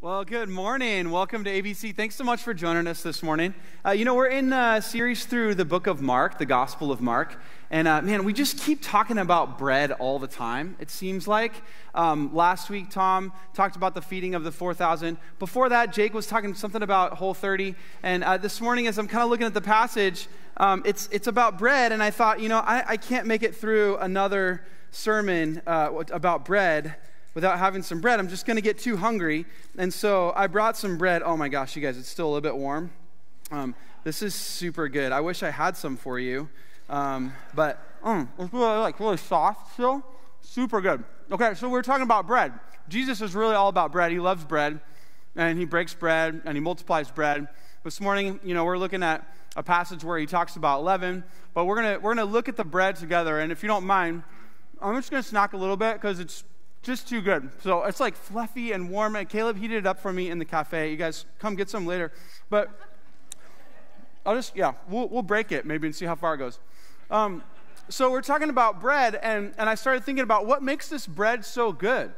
Well, good morning. Welcome to ABC. Thanks so much for joining us this morning. Uh, you know, we're in a series through the book of Mark, the Gospel of Mark. And uh, man, we just keep talking about bread all the time, it seems like. Um, last week, Tom talked about the feeding of the 4,000. Before that, Jake was talking something about Whole 30. And uh, this morning, as I'm kind of looking at the passage, um, it's, it's about bread. And I thought, you know, I, I can't make it through another sermon uh, about bread without having some bread. I'm just going to get too hungry. And so I brought some bread. Oh my gosh, you guys, it's still a little bit warm. Um, this is super good. I wish I had some for you. Um, but mm, it's really like really soft still. Super good. Okay, so we're talking about bread. Jesus is really all about bread. He loves bread, and he breaks bread and he multiplies bread. This morning, you know, we're looking at a passage where he talks about leaven, but we're gonna we're gonna look at the bread together. And if you don't mind, I'm just gonna snack a little bit because it's just too good. So it's like fluffy and warm. And Caleb heated it up for me in the cafe. You guys come get some later. But I'll just, yeah, we'll, we'll break it maybe and see how far it goes. Um, so we're talking about bread, and, and I started thinking about what makes this bread so good.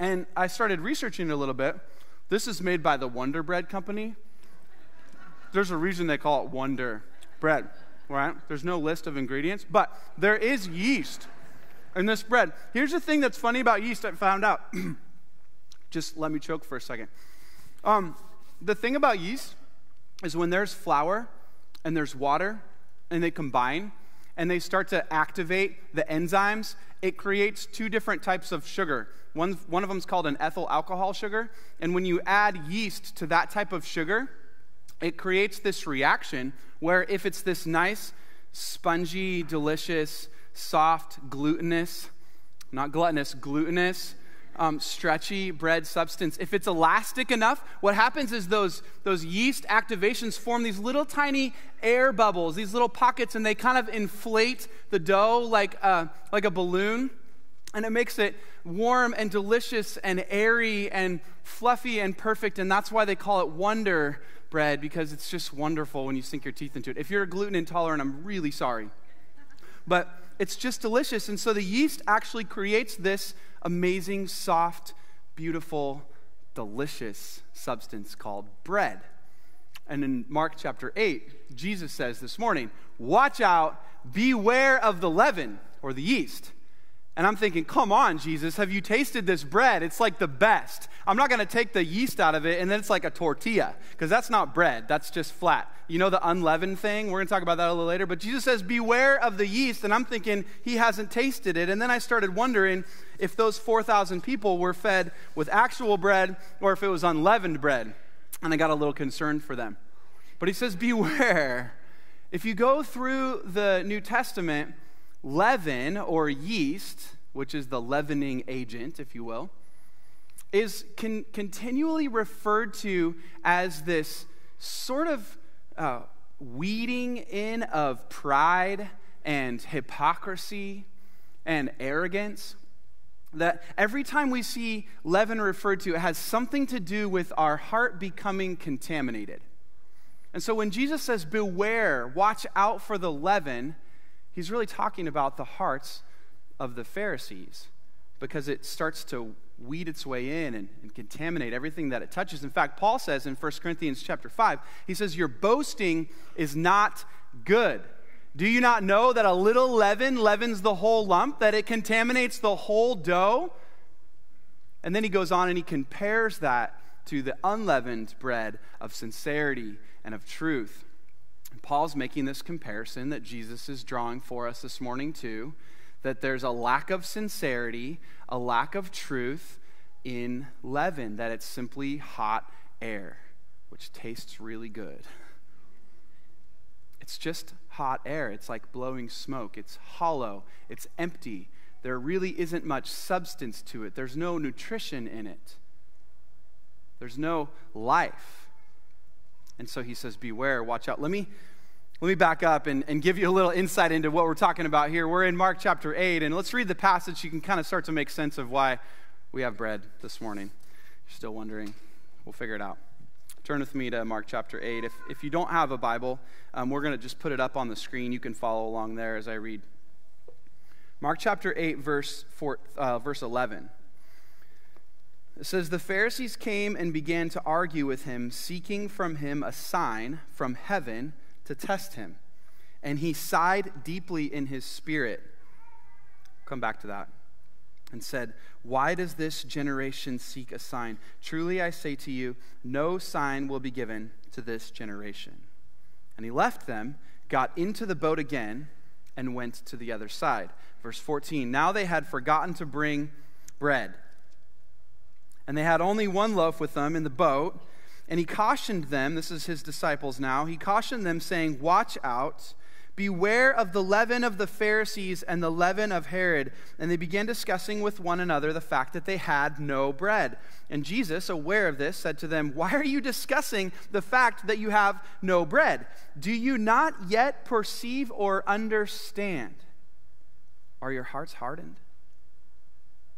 And I started researching a little bit. This is made by the Wonder Bread Company. There's a reason they call it Wonder Bread, right? There's no list of ingredients, but there is yeast in this bread. Here's the thing that's funny about yeast I found out. Just let me choke for a second. Um, the thing about yeast is when there's flour and there's water and they combine and they start to activate the enzymes, it creates two different types of sugar. One, one of them is called an ethyl alcohol sugar. And when you add yeast to that type of sugar, it creates this reaction where if it's this nice, spongy, delicious, soft, glutinous, not gluttonous, glutinous, um, stretchy bread substance, if it's elastic enough, what happens is those, those yeast activations form these little tiny air bubbles, these little pockets, and they kind of inflate the dough like a, like a balloon. And it makes it warm and delicious and airy and fluffy and perfect. And that's why they call it wonder bread, because it's just wonderful when you sink your teeth into it. If you're gluten intolerant, I'm really sorry. But it's just delicious. And so the yeast actually creates this amazing, soft, beautiful, delicious substance called bread. And in Mark chapter 8, Jesus says this morning, Watch out, beware of the leaven or the yeast. And I'm thinking, come on, Jesus, have you tasted this bread? It's like the best. I'm not going to take the yeast out of it and then it's like a tortilla, because that's not bread, that's just flat. You know the unleavened thing? We're going to talk about that a little later. But Jesus says, beware of the yeast. And I'm thinking, he hasn't tasted it. And then I started wondering if those 4,000 people were fed with actual bread or if it was unleavened bread. And I got a little concerned for them. But he says, beware. If you go through the New Testament, leaven or yeast, which is the leavening agent, if you will, is con- continually referred to as this sort of uh, weeding in of pride and hypocrisy and arrogance. That every time we see leaven referred to, it has something to do with our heart becoming contaminated. And so when Jesus says, Beware, watch out for the leaven, he's really talking about the hearts of the Pharisees because it starts to weed its way in and, and, contaminate everything that it touches. In fact, Paul says in 1 Corinthians chapter 5, he says, Your boasting is not good. Do you not know that a little leaven leavens the whole lump, that it contaminates the whole dough? And then he goes on and he compares that to the unleavened bread of sincerity and of truth. Paul's making this comparison that Jesus is drawing for us this morning, too that there's a lack of sincerity, a lack of truth in leaven, that it's simply hot air, which tastes really good. It's just hot air. It's like blowing smoke. It's hollow. It's empty. There really isn't much substance to it. There's no nutrition in it. There's no life. And so he says, Beware, watch out. Let me let me back up and, and give you a little insight into what we're talking about here. We're in Mark chapter 8, and let's read the passage. You can kind of start to make sense of why we have bread this morning. You're still wondering, we'll figure it out. Turn with me to Mark chapter 8. If, if you don't have a Bible, um, we're going to just put it up on the screen. You can follow along there as I read. Mark chapter 8, verse, four, uh, verse 11. It says, The Pharisees came and began to argue with him, seeking from him a sign from heaven to test him. And he sighed deeply in his spirit. Come back to that. And said, Why does this generation seek a sign? Truly I say to you, no sign will be given to this generation. And he left them, got into the boat again, and went to the other side. Verse 14 Now they had forgotten to bring bread. And they had only one loaf with them in the boat. And he cautioned them, this is his disciples now, he cautioned them, saying, Watch out Beware of the leaven of the Pharisees and the leaven of Herod. And they began discussing with one another the fact that they had no bread. And Jesus, aware of this, said to them, Why are you discussing the fact that you have no bread? Do you not yet perceive or understand? Are your hearts hardened?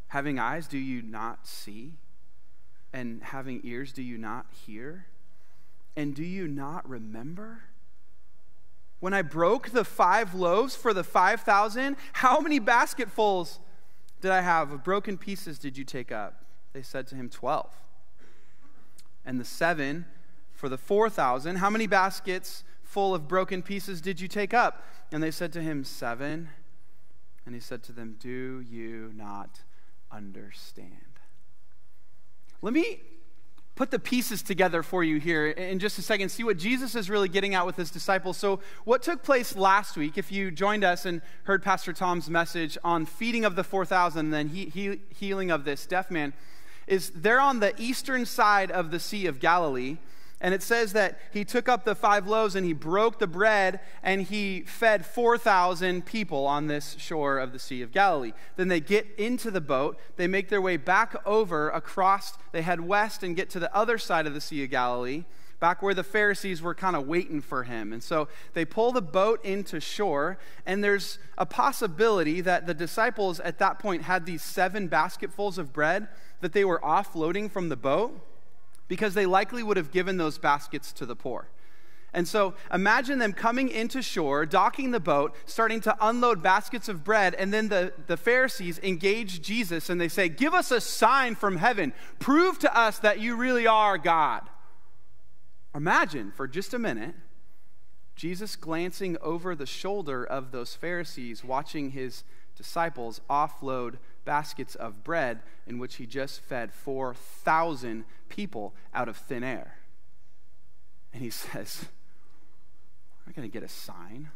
Having eyes, do you not see? And having ears, do you not hear? And do you not remember? when I broke the five loaves for the 5,000, how many basketfuls did I have of broken pieces did you take up? They said to him, 12. And the seven for the 4,000, how many baskets full of broken pieces did you take up? And they said to him, Seven. And he said to them, Do you not understand? Let me put the pieces together for you here in just a second, see what Jesus is really getting at with his disciples. So, what took place last week, if you joined us and heard Pastor Tom's message on feeding of the 4,000 and then he, he, healing of this deaf man, is they're on the eastern side of the Sea of Galilee. And it says that he took up the five loaves and he broke the bread and he fed 4,000 people on this shore of the Sea of Galilee. Then they get into the boat. They make their way back over across, they head west and get to the other side of the Sea of Galilee, back where the Pharisees were kind of waiting for him. And so they pull the boat into shore, and there's a possibility that the disciples at that point had these seven basketfuls of bread that they were offloading from the boat because they likely would have given those baskets to the poor. And so imagine them coming into shore, docking the boat, starting to unload baskets of bread, and then the, the Pharisees engage Jesus and they say, Give us a sign from heaven. Prove to us that you really are God. Imagine for just a minute Jesus glancing over the shoulder of those Pharisees, watching his disciples offload baskets of bread in which he just fed 4,000 people out of thin air. And he says, I'm going to get a sign.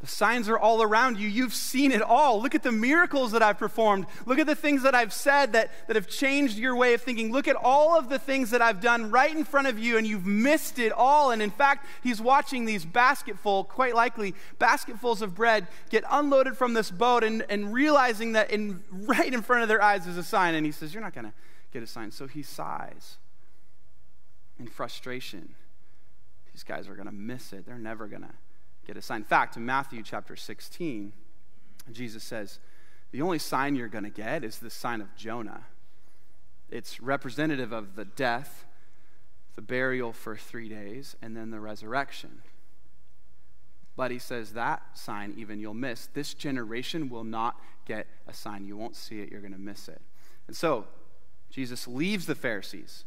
The signs are all around you. You've seen it all. Look at the miracles that I've performed. Look at the things that I've said that, that have changed your way of thinking. Look at all of the things that I've done right in front of you, and you've missed it all. And in fact, he's watching these basketful, quite likely, basketfuls of bread get unloaded from this boat and, and realizing that in, right in front of their eyes is a sign. And he says, You're not going to get a sign. So he sighs in frustration. These guys are going to miss it. They're never going to get a sign. In fact, in Matthew chapter 16, Jesus says, The only sign you're going to get is the sign of Jonah. It's representative of the death, the burial for three days, and then the resurrection. But he says that sign, even you'll miss. This generation will not get a sign. You won't see it, you're going to miss it. And so, Jesus leaves the Pharisees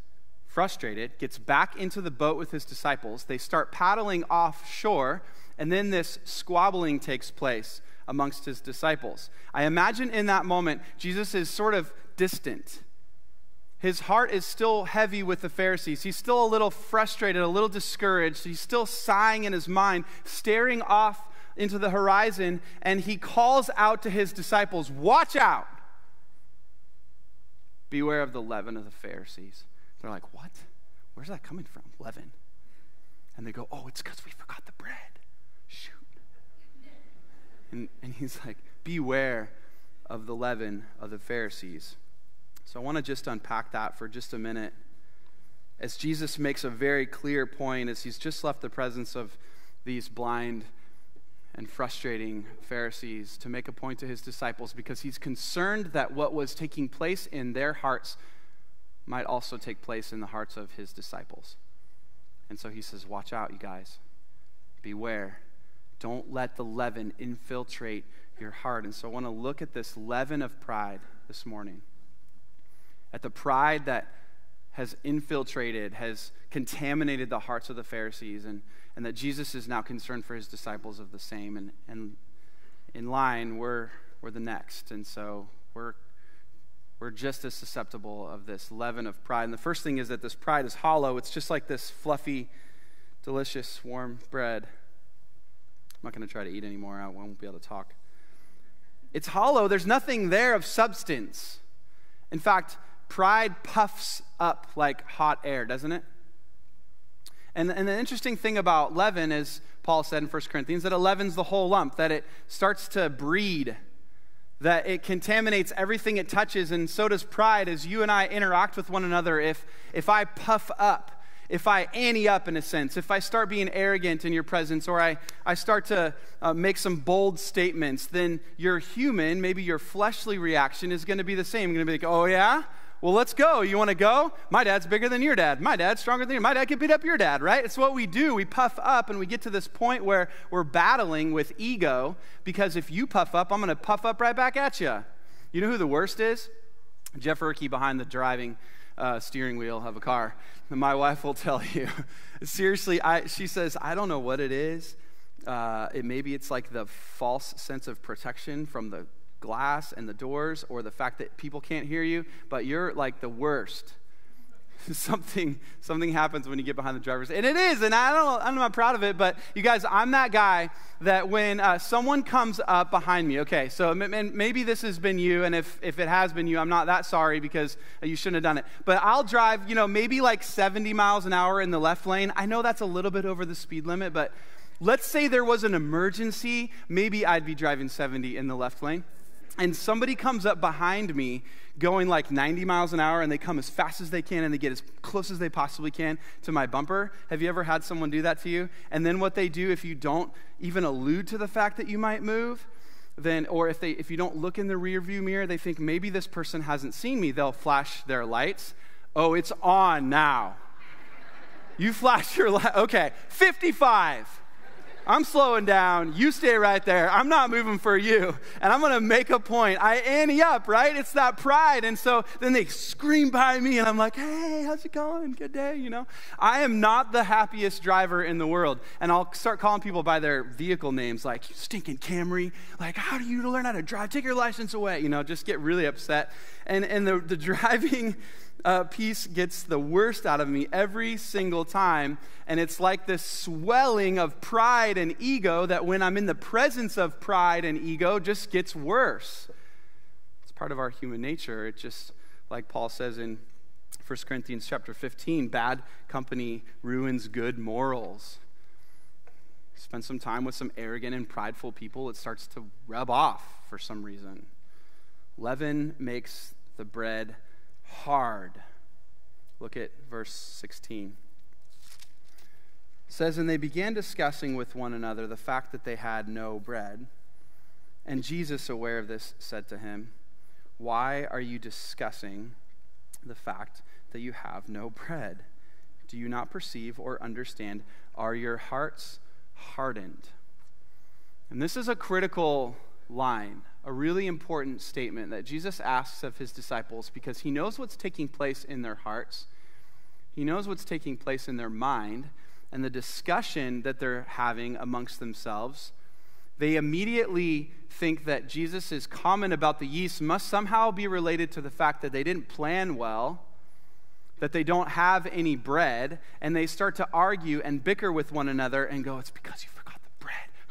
frustrated, gets back into the boat with his disciples. They start paddling offshore and then this squabbling takes place amongst his disciples. I imagine in that moment, Jesus is sort of distant. His heart is still heavy with the Pharisees. He's still a little frustrated, a little discouraged. He's still sighing in his mind, staring off into the horizon, and he calls out to his disciples Watch out! Beware of the leaven of the Pharisees. They're like, What? Where's that coming from? Leaven. And they go, Oh, it's because we forgot the bread. And, and he's like, Beware of the leaven of the Pharisees. So I want to just unpack that for just a minute. As Jesus makes a very clear point, as he's just left the presence of these blind and frustrating Pharisees, to make a point to his disciples because he's concerned that what was taking place in their hearts might also take place in the hearts of his disciples. And so he says, Watch out, you guys. Beware. Don't let the leaven infiltrate your heart. And so I want to look at this leaven of pride this morning. at the pride that has infiltrated, has contaminated the hearts of the Pharisees, and, and that Jesus is now concerned for his disciples of the same. And, and in line, we're, we're the next. And so we're, we're just as susceptible of this leaven of pride. And the first thing is that this pride is hollow, it's just like this fluffy, delicious, warm bread. I'm not going to try to eat anymore, I won't be able to talk. It's hollow, there's nothing there of substance. In fact, pride puffs up like hot air, doesn't it? And, and the interesting thing about leaven is, Paul said in 1 Corinthians, that it leavens the whole lump, that it starts to breed, that it contaminates everything it touches, and so does pride as you and I interact with one another. If, if I puff up, if I ante up in a sense, if I start being arrogant in your presence, or I, I start to uh, make some bold statements, then your human, maybe your fleshly reaction is going to be the same. You're going to be like, oh, yeah? Well, let's go. You want to go? My dad's bigger than your dad. My dad's stronger than you. My dad can beat up your dad, right? It's what we do. We puff up and we get to this point where we're battling with ego because if you puff up, I'm going to puff up right back at you. You know who the worst is? Jeff Erkey behind the driving uh, steering wheel of a car. My wife will tell you. Seriously, I, she says, I don't know what it is. Uh, it, maybe it's like the false sense of protection from the glass and the doors or the fact that people can't hear you, but you're like the worst. something something happens when you get behind the driver's and it is and i don't i'm not proud of it but you guys i'm that guy that when uh, someone comes up behind me okay so maybe this has been you and if if it has been you i'm not that sorry because you shouldn't have done it. But i'll drive you know maybe like 70 miles an hour in the left lane. I know that's a little bit over the speed limit but let's say there was an emergency maybe i'd be driving 70 in the left lane. And somebody comes up behind me going like 90 miles an hour and they come as fast as they can and they get as close as they possibly can to my bumper. Have you ever had someone do that to you? And then what they do if you don't even allude to the fact that you might move, then or if they if you don't look in the rear view mirror, they think maybe this person hasn't seen me. They'll flash their lights. Oh, it's on now. you flash your light. Okay, 55. I'm slowing down. You stay right there. I'm not moving for you. And I'm going to make a point. I ante up, right? It's that pride. And so then they scream by me, and I'm like, hey, how's it going? Good day, you know? I am not the happiest driver in the world. And I'll start calling people by their vehicle names, like, you stinking Camry. Like, how do you learn how to drive? Take your license away. You know, just get really upset. And, and the, the driving uh, piece gets the worst out of me every single time. And it's like this swelling of pride and ego that when I'm in the presence of pride and ego, just gets worse. It's part of our human nature. It just, like Paul says in 1 Corinthians chapter 15, bad company ruins good morals. Spend some time with some arrogant and prideful people, it starts to rub off for some reason. Leaven makes the bread hard. Look at verse 16. It says, And they began discussing with one another the fact that they had no bread. And Jesus, aware of this, said to him, Why are you discussing the fact that you have no bread? Do you not perceive or understand? Are your hearts hardened? And this is a critical line a really important statement that Jesus asks of his disciples because he knows what's taking place in their hearts. He knows what's taking place in their mind and the discussion that they're having amongst themselves. They immediately think that Jesus' comment about the yeast must somehow be related to the fact that they didn't plan well, that they don't have any bread, and they start to argue and bicker with one another and go, It's because you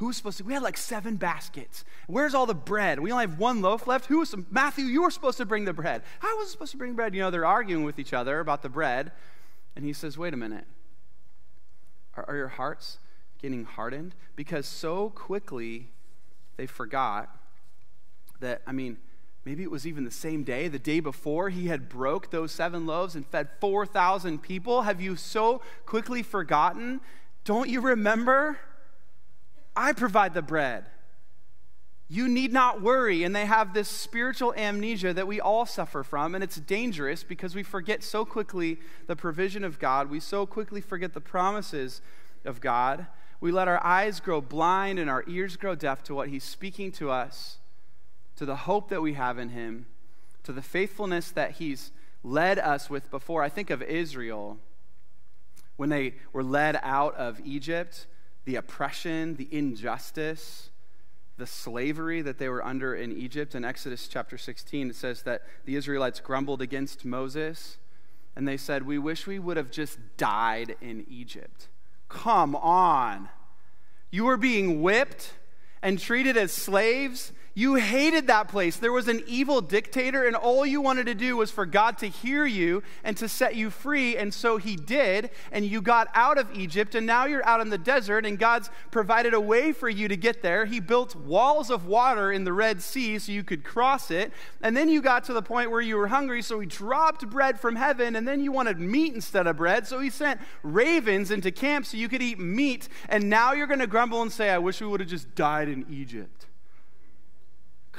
who was supposed to? We had like seven baskets. Where's all the bread? We only have one loaf left. Who was Matthew? You were supposed to bring the bread. I was supposed to bring bread. You know, they're arguing with each other about the bread, and he says, "Wait a minute. Are, are your hearts getting hardened? Because so quickly they forgot that. I mean." Maybe it was even the same day, the day before, he had broke those seven loaves and fed 4,000 people. Have you so quickly forgotten? Don't you remember? I provide the bread. You need not worry. And they have this spiritual amnesia that we all suffer from. And it's dangerous because we forget so quickly the provision of God. We so quickly forget the promises of God. We let our eyes grow blind and our ears grow deaf to what He's speaking to us, to the hope that we have in Him, to the faithfulness that He's led us with before. I think of Israel when they were led out of Egypt, the oppression, the injustice, the slavery that they were under in Egypt. In Exodus chapter 16, it says that the Israelites grumbled against Moses and they said, We wish we would have just died in Egypt. Come on. You were being whipped and treated as slaves you hated that place. There was an evil dictator, and all you wanted to do was for God to hear you and to set you free. And so He did. And you got out of Egypt, and now you're out in the desert, and God's provided a way for you to get there. He built walls of water in the Red Sea so you could cross it. And then you got to the point where you were hungry, so He dropped bread from heaven, and then you wanted meat instead of bread. So He sent ravens into camp so you could eat meat. And now you're going to grumble and say, I wish we would have just died in Egypt.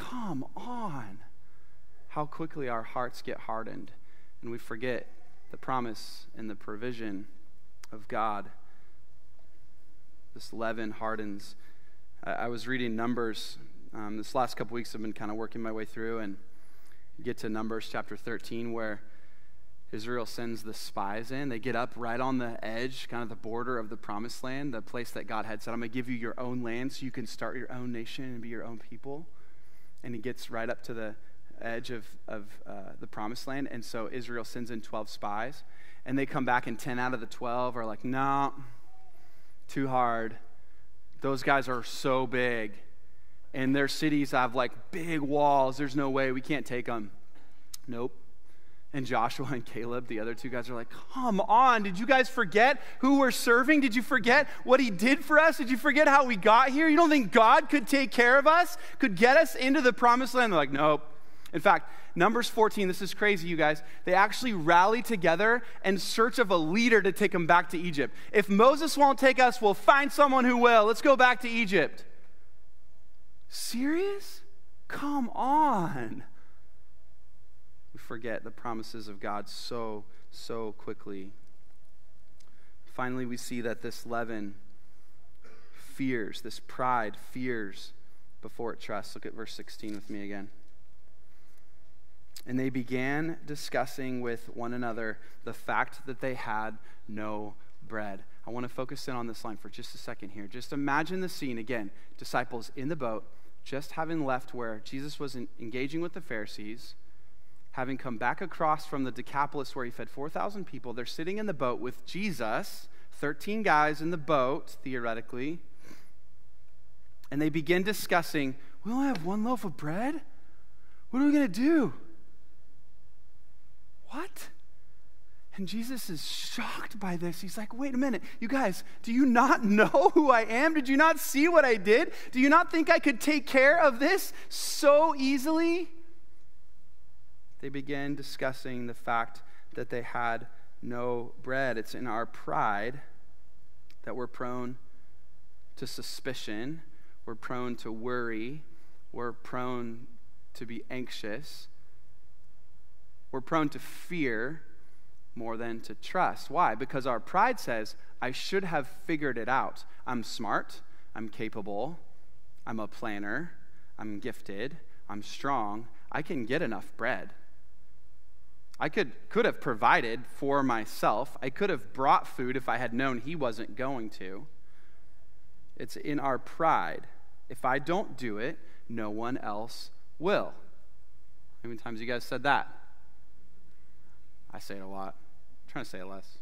Come on. How quickly our hearts get hardened and we forget the promise and the provision of God. This leaven hardens. I, was reading Numbers. Um, this last couple weeks, I've been kind of working my way through and get to Numbers chapter 13, where Israel sends the spies in. They get up right on the edge, kind of the border of the promised land, the place that God had said, I'm going to give you your own land so you can start your own nation and be your own people and he gets right up to the edge of, of uh, the promised land. And so Israel sends in 12 spies. And they come back, and 10 out of the 12 are like, no, nah, too hard. Those guys are so big. And their cities have like big walls. There's no way we can't take them. Nope. And Joshua and Caleb, the other two guys, are like, Come on, did you guys forget who we're serving? Did you forget what he did for us? Did you forget how we got here? You don't think God could take care of us, could get us into the promised land? They're like, Nope. In fact, Numbers 14, this is crazy, you guys. They actually rally together in search of a leader to take them back to Egypt. If Moses won't take us, we'll find someone who will. Let's go back to Egypt. Serious? Come on forget the promises of God so, so quickly. Finally, we see that this leaven fears, this pride fears before it trusts. Look at verse 16 with me again. And they began discussing with one another the fact that they had no bread. I want to focus in on this line for just a second here. Just imagine the scene again disciples in the boat, just having left where Jesus was engaging with the Pharisees having come back across from the Decapolis where he fed 4,000 people, they're sitting in the boat with Jesus, 13 guys in the boat, theoretically, and they begin discussing, We only have one loaf of bread? What are we going to do? What? And Jesus is shocked by this. He's like, wait a minute, you guys, do you not know who I am? Did you not see what I did? Do you not think I could take care of this so easily? They began discussing the fact that they had no bread. It's in our pride that we're prone to suspicion, we're prone to worry, we're prone to be anxious, we're prone to fear more than to trust. Why? Because our pride says, I should have figured it out. I'm smart, I'm capable, I'm a planner, I'm gifted, I'm strong, I can get enough bread. I could, could have provided for myself. I could have brought food if I had known he wasn't going to. It's in our pride. If I don't do it, no one else will. How many times you guys said that? I say it a lot. I'm trying to say it less.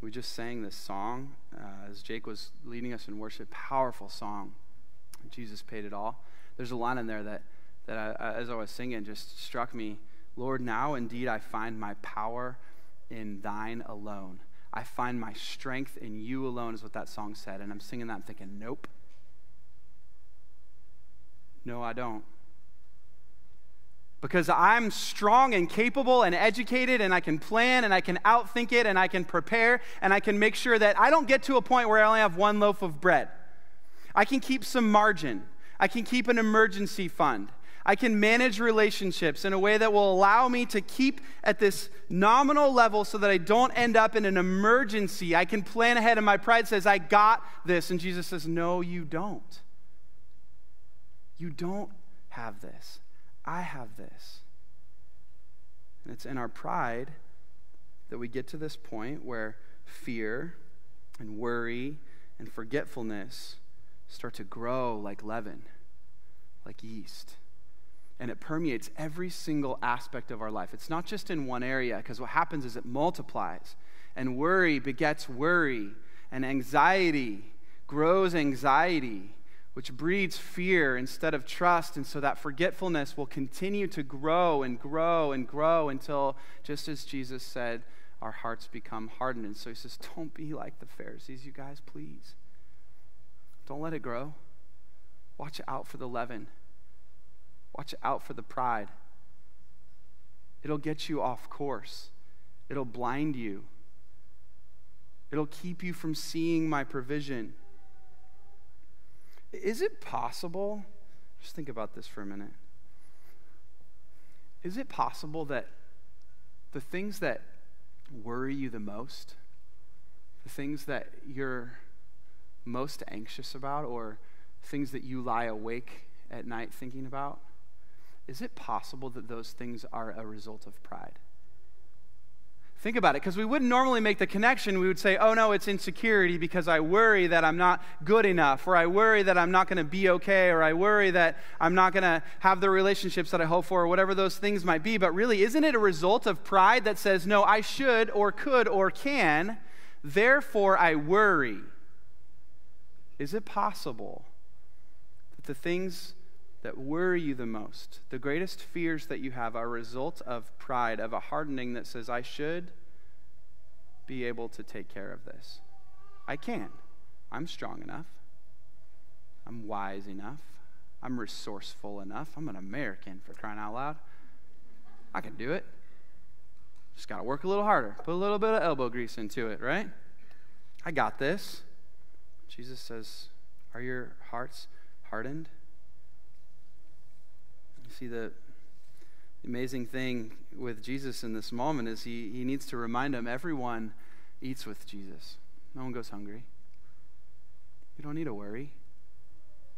We just sang this song uh, as Jake was leading us in worship. Powerful song. Jesus paid it all. There's a line in there that, that I, as I was singing just struck me Lord, now indeed I find my power in thine alone. I find my strength in you alone, is what that song said. And I'm singing that, I'm thinking, nope. No, I don't. Because I'm strong and capable and educated, and I can plan and I can outthink it and I can prepare and I can make sure that I don't get to a point where I only have one loaf of bread. I can keep some margin, I can keep an emergency fund. I can manage relationships in a way that will allow me to keep at this nominal level so that I don't end up in an emergency. I can plan ahead, and my pride says, I got this. And Jesus says, No, you don't. You don't have this. I have this. And it's in our pride that we get to this point where fear and worry and forgetfulness start to grow like leaven, like yeast. And it permeates every single aspect of our life. It's not just in one area, because what happens is it multiplies. And worry begets worry, and anxiety grows anxiety, which breeds fear instead of trust. And so that forgetfulness will continue to grow and grow and grow until, just as Jesus said, our hearts become hardened. And so he says, Don't be like the Pharisees, you guys, please. Don't let it grow. Watch out for the leaven. Watch out for the pride. It'll get you off course, it'll blind you, it'll keep you from seeing my provision. Is it possible? Just think about this for a minute. Is it possible that the things that worry you the most, the things that you're most anxious about, or things that you lie awake at night thinking about, is it possible that those things are a result of pride? Think about it, because we wouldn't normally make the connection. We would say, oh no, it's insecurity because I worry that I'm not good enough, or I worry that I'm not going to be okay, or I worry that I'm not going to have the relationships that I hope for, or whatever those things might be. But really, isn't it a result of pride that says, no, I should, or could, or can, therefore I worry? Is it possible that the things that worry you the most, the greatest fears that you have, are a result of pride, of a hardening that says, I should be able to take care of this. I can. I'm strong enough. I'm wise enough. I'm resourceful enough. I'm an American for crying out loud. I can do it. Just got to work a little harder, put a little bit of elbow grease into it, right? I got this. Jesus says, Are your hearts hardened? See, the amazing thing with Jesus in this moment is he, he needs to remind them everyone eats with Jesus. No one goes hungry. You don't need to worry.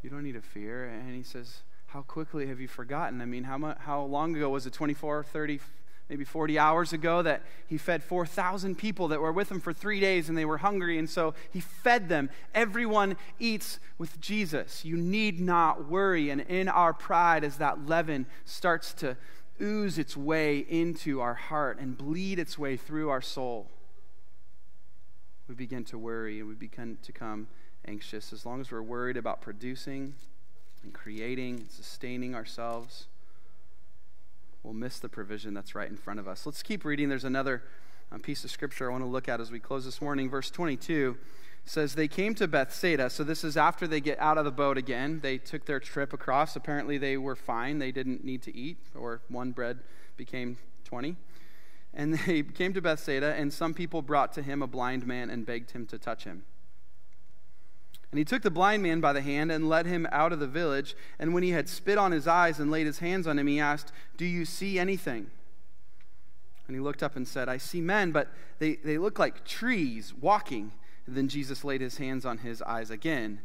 You don't need to fear. And he says, How quickly have you forgotten? I mean, how, much, how long ago was it? 24, 30, maybe 40 hours ago that he fed 4,000 people that were with him for three days and they were hungry. And so he fed them. Everyone eats with Jesus. You need not worry. And in our pride, as that leaven starts to ooze its way into our heart and bleed its way through our soul, we begin to worry and we begin to come anxious. As long as we're worried about producing and creating and sustaining ourselves, we'll miss the provision that's right in front of us. Let's keep reading. There's another um, piece of scripture I want to look at as we close this morning. Verse 22 says, They came to Bethsaida. So this is after they get out of the boat again. They took their trip across. Apparently, they were fine. They didn't need to eat, or one bread became 20. And they came to Bethsaida, and some people brought to him a blind man and begged him to touch him. And he took the blind man by the hand and led him out of the village. And when he had spit on his eyes and laid his hands on him, he asked, Do you see anything? And he looked up and said, I see men, but they, they look like trees walking. And then Jesus laid his hands on his eyes again.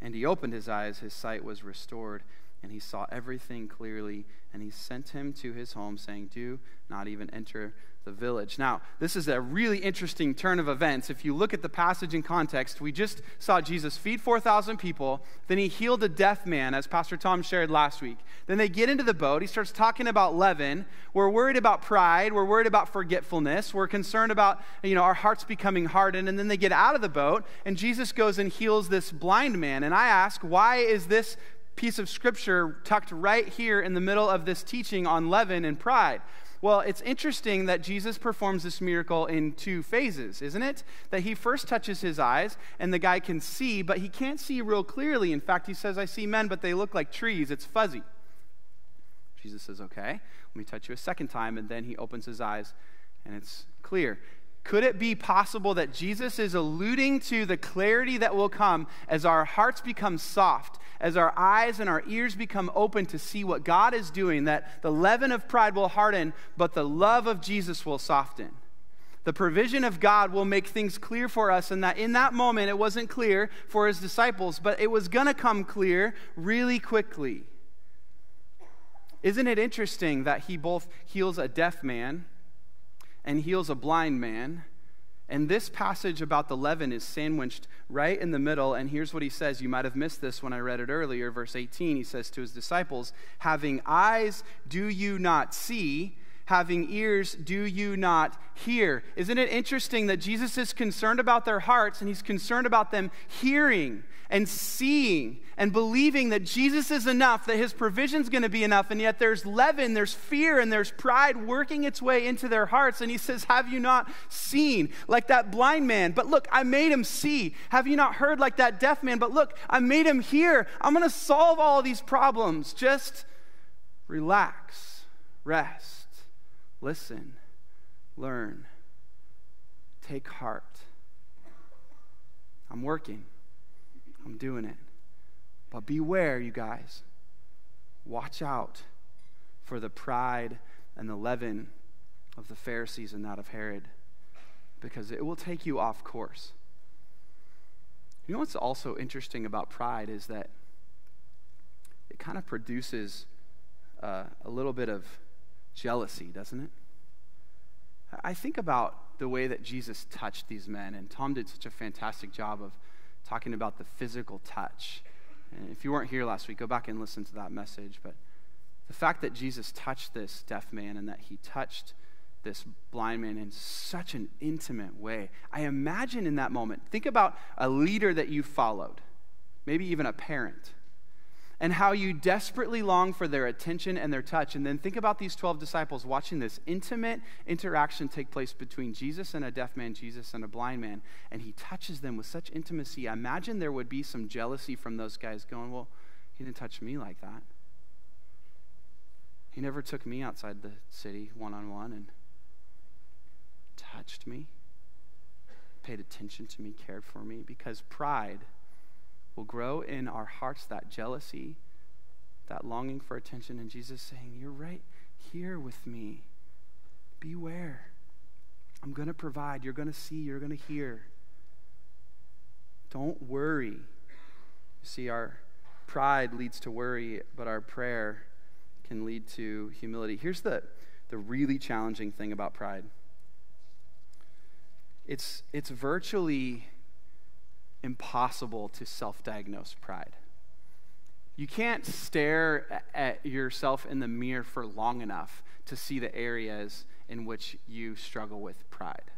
And he opened his eyes. His sight was restored, and he saw everything clearly. And he sent him to his home, saying, Do not even enter the village. Now, this is a really interesting turn of events. If you look at the passage in context, we just saw Jesus feed 4,000 people. Then he healed a deaf man, as Pastor Tom shared last week. Then they get into the boat. He starts talking about leaven. We're worried about pride. We're worried about forgetfulness. We're concerned about, you know, our hearts becoming hardened. And then they get out of the boat, and Jesus goes and heals this blind man. And I ask, why is this piece of scripture tucked right here in the middle of this teaching on leaven and pride? Well, it's interesting that Jesus performs this miracle in two phases, isn't it? That he first touches his eyes and the guy can see, but he can't see real clearly. In fact, he says, I see men, but they look like trees. It's fuzzy. Jesus says, Okay, let me touch you a second time. And then he opens his eyes and it's clear. Could it be possible that Jesus is alluding to the clarity that will come as our hearts become soft, as our eyes and our ears become open to see what God is doing, that the leaven of pride will harden, but the love of Jesus will soften? The provision of God will make things clear for us, and that in that moment it wasn't clear for his disciples, but it was going to come clear really quickly. isn't it interesting that he both heals a deaf man and heals a blind man? And this passage about the leaven is sandwiched right in the middle. And here's what he says. You might have missed this when I read it earlier. Verse 18, he says to his disciples, Having eyes, do you not see? having ears, do you not hear? Isn't it interesting that Jesus is concerned about their hearts and he's concerned about them hearing and seeing and believing that Jesus is enough, that his provision's going to be enough, and yet there's leaven, there's fear, and there's pride working its way into their hearts. And he says, Have you not seen? Like that blind man, but look, I made him see. Have you not heard like that deaf man? But look, I made him hear. I'm going to solve all these problems. Just relax, rest Listen, learn, take heart. I'm working, I'm doing it. But beware, you guys. Watch out for the pride and the leaven of the Pharisees and that of Herod, because it will take you off course. You know what's also interesting about pride is that it kind of produces uh, a little bit of jealousy, doesn't it? I think about the way that Jesus touched these men, and Tom did such a fantastic job of talking about the physical touch. And if you weren't here last week, go back and listen to that message. But the fact that Jesus touched this deaf man and that he touched this blind man in such an intimate way, I imagine in that moment, think about a leader that you followed, maybe even a parent and how you desperately long for their attention and their touch. And then think about these 12 disciples watching this intimate interaction take place between Jesus and a deaf man, Jesus and a blind man, and he touches them with such intimacy. I imagine there would be some jealousy from those guys going, Well, he didn't touch me like that. He never took me outside the city one on one and touched me, paid attention to me, cared for me, because pride will grow in our hearts that jealousy, that longing for attention, and Jesus saying, You're right here with me. Beware. I'm going to provide. You're going to see. You're going to hear. Don't worry. You see, our pride leads to worry, but our prayer can lead to humility. Here's the, the really challenging thing about pride it's, it's virtually impossible to self diagnose pride. You can't stare at yourself in the mirror for long enough to see the areas in which you struggle with pride.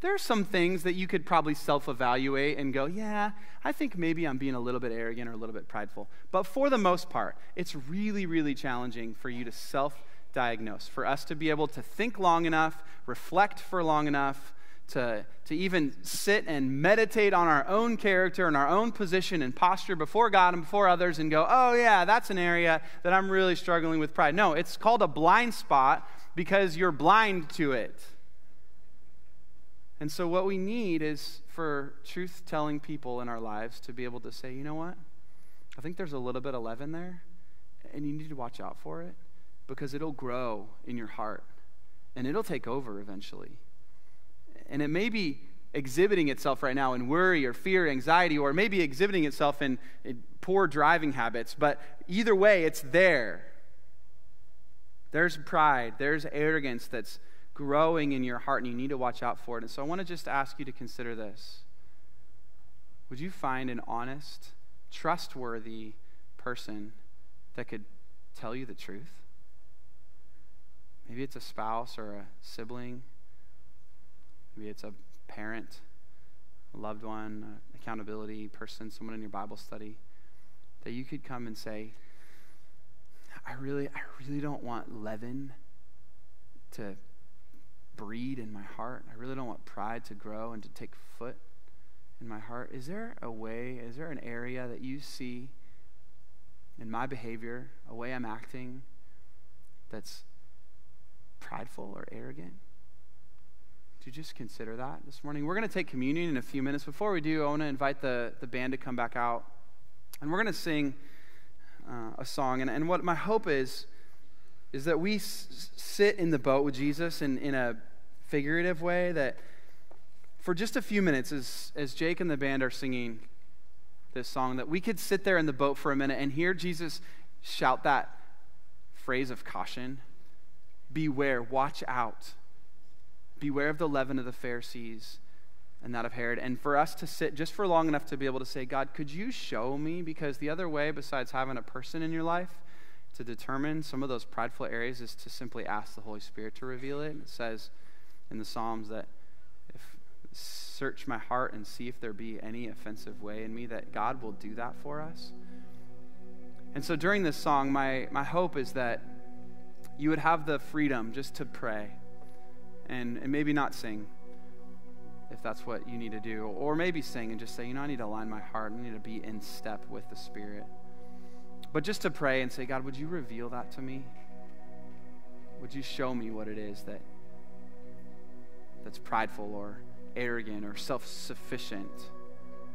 There are some things that you could probably self evaluate and go, yeah, I think maybe I'm being a little bit arrogant or a little bit prideful. But for the most part, it's really, really challenging for you to self diagnose, for us to be able to think long enough, reflect for long enough, to, to even sit and meditate on our own character and our own position and posture before God and before others and go, oh, yeah, that's an area that I'm really struggling with pride. No, it's called a blind spot because you're blind to it. And so, what we need is for truth telling people in our lives to be able to say, you know what? I think there's a little bit of leaven there, and you need to watch out for it because it'll grow in your heart and it'll take over eventually. And it may be exhibiting itself right now in worry or fear, anxiety, or maybe exhibiting itself in, in poor driving habits. But either way, it's there. There's pride, there's arrogance that's growing in your heart, and you need to watch out for it. And so I want to just ask you to consider this. Would you find an honest, trustworthy person that could tell you the truth? Maybe it's a spouse or a sibling Maybe it's a parent, a loved one, accountability person, someone in your Bible study, that you could come and say, I really, I really don't want leaven to breed in my heart. I really don't want pride to grow and to take foot in my heart. Is there a way, is there an area that you see in my behavior, a way I'm acting that's prideful or arrogant? To just consider that this morning. We're going to take communion in a few minutes. Before we do, I want to invite the, the band to come back out. And we're going to sing uh, a song. And, and what my hope is, is that we s- sit in the boat with Jesus in, in a figurative way, that for just a few minutes, as, as Jake and the band are singing this song, that we could sit there in the boat for a minute and hear Jesus shout that phrase of caution beware, watch out. Beware of the leaven of the Pharisees and that of Herod. And for us to sit just for long enough to be able to say, God, could you show me? Because the other way, besides having a person in your life to determine some of those prideful areas, is to simply ask the Holy Spirit to reveal it. It says in the Psalms that if search my heart and see if there be any offensive way in me, that God will do that for us. And so during this song, my, my hope is that you would have the freedom just to pray and, and maybe not sing if that's what you need to do. Or maybe sing and just say, you know, I need to align my heart. I need to be in step with the Spirit. But just to pray and say, God, would you reveal that to me? Would you show me what it is that that's prideful or arrogant or self-sufficient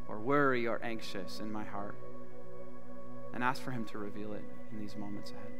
or worry or anxious in my heart? And ask for him to reveal it in these moments ahead.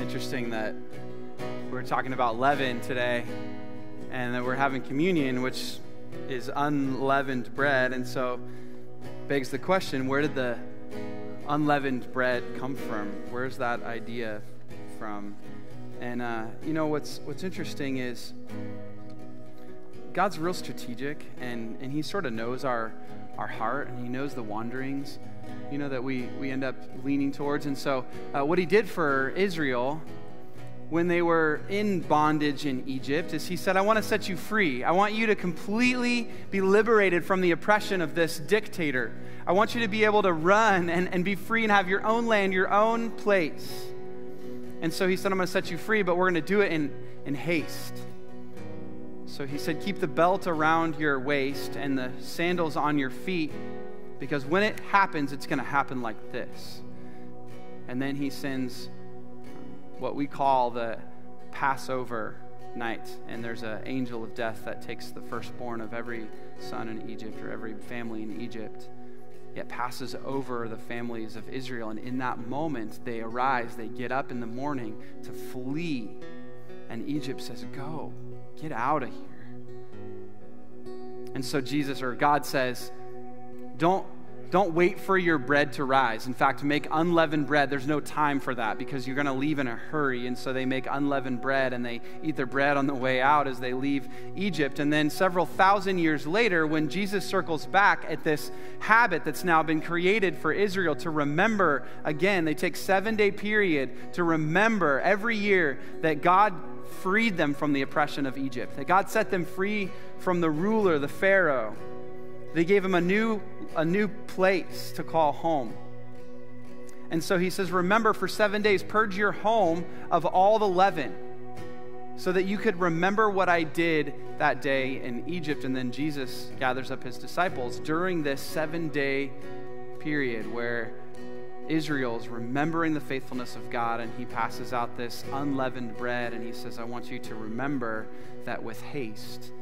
interesting that we're talking about leaven today and that we're having communion, which is unleavened bread. And so begs the question where did the unleavened bread come from? Where's that idea from? And uh, you know what's what's interesting is God's real strategic, and and He sort of knows our our heart, and He knows the wanderings you know, that we, we end up leaning towards. And so, uh, what he did for Israel when they were in bondage in Egypt is he said, I want to set you free. I want you to completely be liberated from the oppression of this dictator. I want you to be able to run and, and be free and have your own land, your own place. And so he said, I'm going to set you free, but we're going to do it in, in haste. So he said, Keep the belt around your waist and the sandals on your feet because when it happens, it's going to happen like this. And then he sends what we call the Passover night, and there's an angel of death that takes the firstborn of every son in Egypt or every family in Egypt. Yet passes over the families of Israel. And in that moment, they arise, they get up in the morning to flee. And Egypt says, Go, get out of here. And so Jesus or God says, Don't don't wait for your bread to rise. In fact, make unleavened bread. There's no time for that because you're going to leave in a hurry. And so they make unleavened bread and they eat their bread on the way out as they leave Egypt. And then several thousand years later, when Jesus circles back at this habit that's now been created for Israel to remember again, they take seven day period to remember every year that God freed them from the oppression of Egypt, that God set them free from the ruler, the Pharaoh. They gave him a new, a new place to call home. And so he says, Remember, for seven days, purge your home of all the leaven, so that you could remember what I did that day in Egypt. And then Jesus gathers up his disciples during this seven day period where Israel's remembering the faithfulness of God, and he passes out this unleavened bread, and he says, I want you to remember that with haste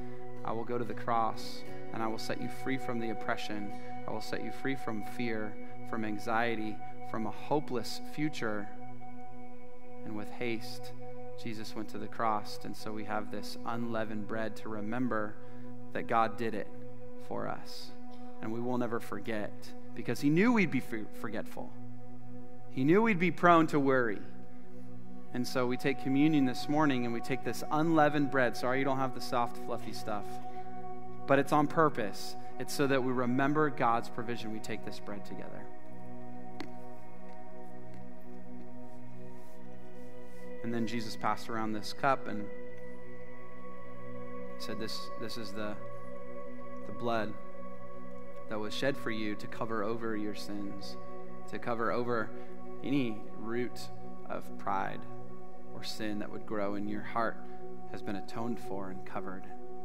I will go to the cross and I will set you free from the oppression. I will set you free from fear, from anxiety, from a hopeless future. And with haste, Jesus went to the cross. And so we have this unleavened bread to remember that God did it for us. And we will never forget because He knew we'd be forgetful, He knew we'd be prone to worry. And so we take communion this morning and we take this unleavened bread. Sorry, you don't have the soft, fluffy stuff but it's on purpose. It's so that we remember God's provision. We take this bread together. And then Jesus passed around this cup and said, This, this is the, the blood that was shed for you to cover over your sins, to cover over any root of pride or sin that would grow in your heart has been atoned for and covered.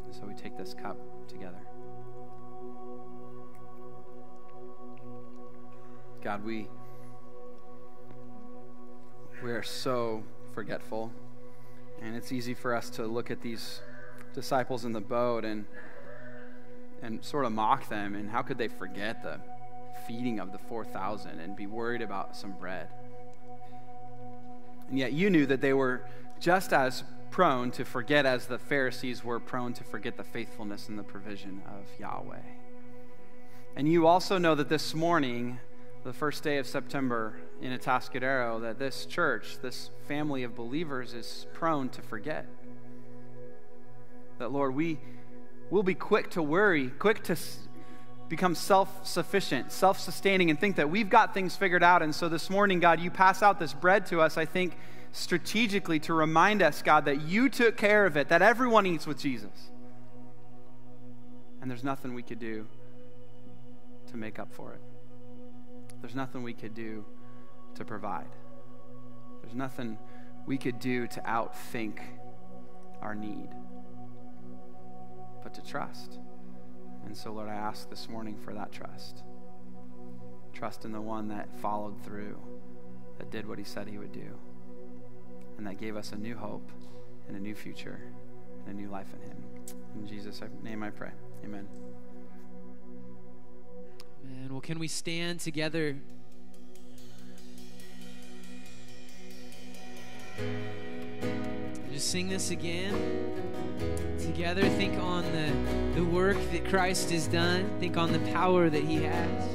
So we take this cup together. God, we we are so forgetful. And it's easy for us to look at these disciples in the boat and and sort of mock them and how could they forget the feeding of the 4000 and be worried about some bread. And yet you knew that they were just as prone to forget as the Pharisees were prone to forget the faithfulness and the provision of Yahweh. And you also know that this morning, the first day of September in Atascadero, that this church, this family of believers, is prone to forget. That, Lord, we will be quick to worry, quick to become self sufficient, self sustaining, and think that we've got things figured out. And so this morning, God, you pass out this bread to us, I think strategically to remind us, God, that you took care of it, that everyone eats with Jesus. And there's nothing we could do to make up for it. There's nothing we could do to provide. There's nothing we could do to outthink our need, but to trust. And so, Lord, I ask this morning for that trust. Trust in the one that followed through, that did what he said he would do and that gave us a new hope and a new future and a new life in Him. In Jesus' name I pray. Amen. Man, well, can we stand together? Just sing this again. Together, think on the, the work that Christ has done, think on the power that He has.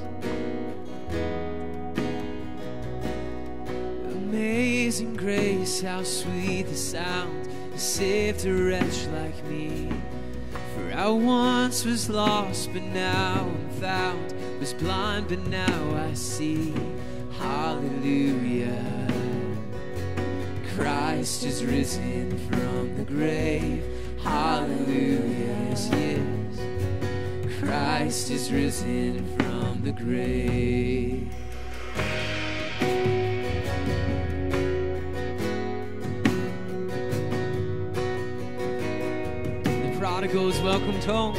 Amazing grace, how sweet the sound to saved a wretch like me. For I once was lost, but now I'm found. Was blind, but now I see. Hallelujah. Christ is risen from the grave. Hallelujah. Yes, yes. Christ is risen from the grave. The prodigals welcomed home.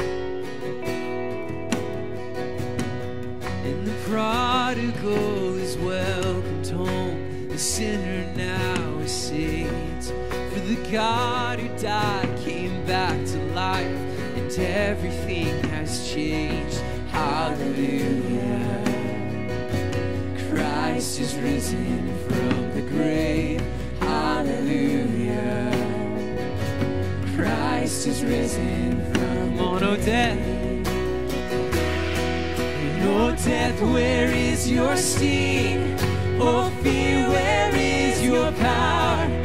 And the prodigal is welcomed home. The sinner now is saved. For the God who died and everything has changed. Hallelujah. Christ is risen from the grave. Hallelujah. Christ is risen from on, oh death. Oh death, where is your sting? Oh fear, where is your power?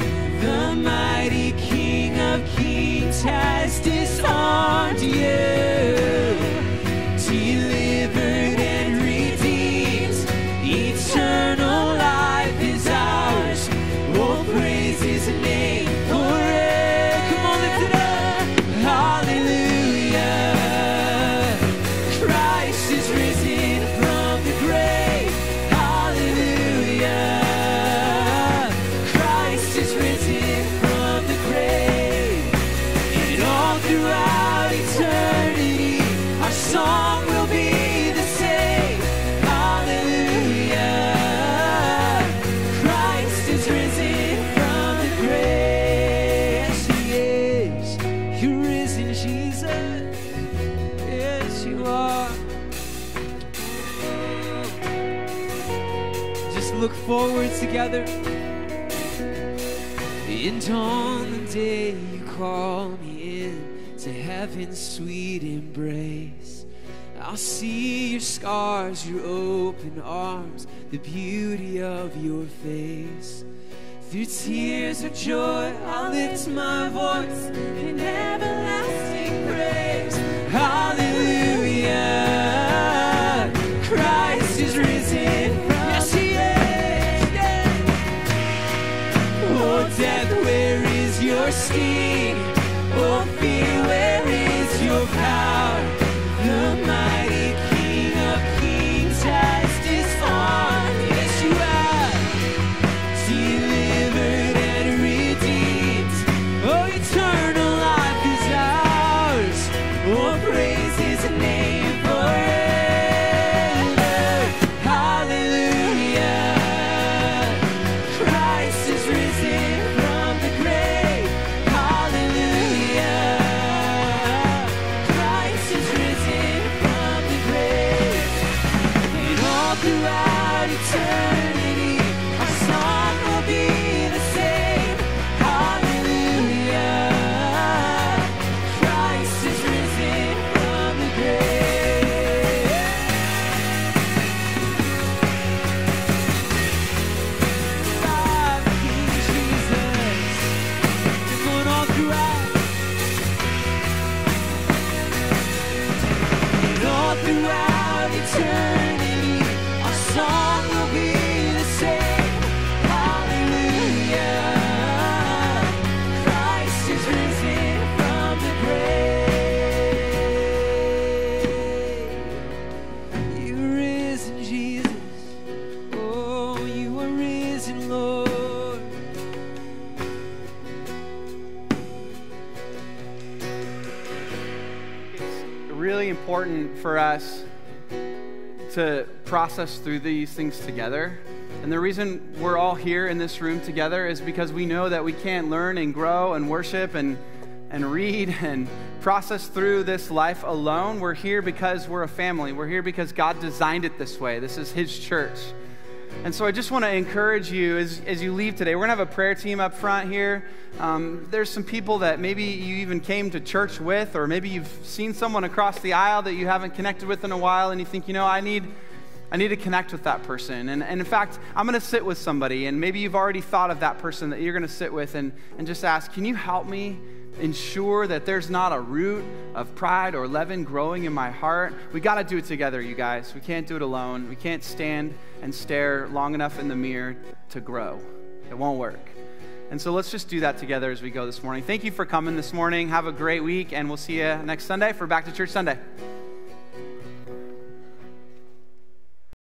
Embrace, I'll see your scars, your open arms, the beauty of your face. Through tears of joy, I'll lift my voice in everlasting praise. Hallelujah. Christ is risen yes, he is. Oh, death, where is your sting? For us to process through these things together. And the reason we're all here in this room together is because we know that we can't learn and grow and worship and, and read and process through this life alone. We're here because we're a family. We're here because God designed it this way. This is His church. And so I just want to encourage you as, as you leave today. We're going to have a prayer team up front here. Um, there's some people that maybe you even came to church with, or maybe you've seen someone across the aisle that you haven't connected with in a while, and you think, you know, I need. I need to connect with that person. And, and in fact, I'm going to sit with somebody, and maybe you've already thought of that person that you're going to sit with and, and just ask, Can you help me ensure that there's not a root of pride or leaven growing in my heart? We got to do it together, you guys. We can't do it alone. We can't stand and stare long enough in the mirror to grow, it won't work. And so let's just do that together as we go this morning. Thank you for coming this morning. Have a great week, and we'll see you next Sunday for Back to Church Sunday.